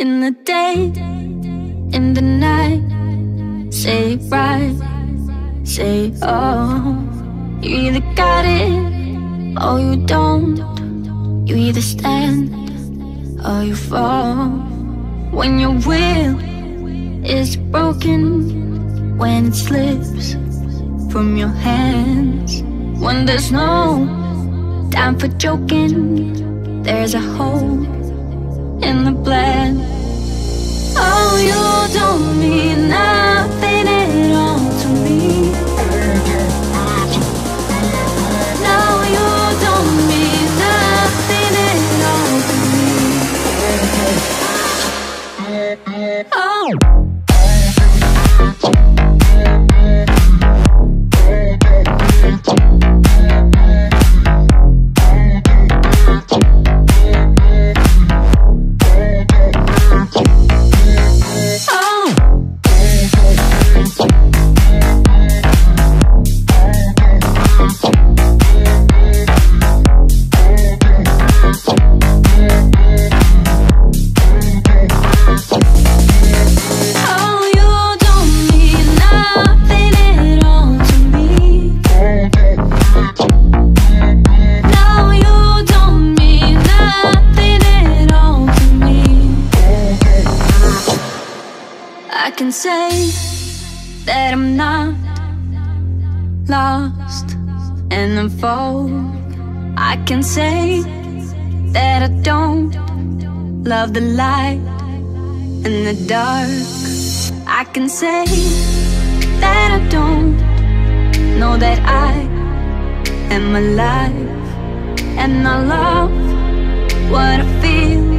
In the day, in the night, say it right, say it all You either got it or you don't. You either stand or you fall. When your will is broken, when it slips from your hands, when there's no time for joking, there's a hole in the plan. I can say that I'm not lost and unfold. I can say that I don't love the light in the dark. I can say that I don't know that I am alive and I love what I feel.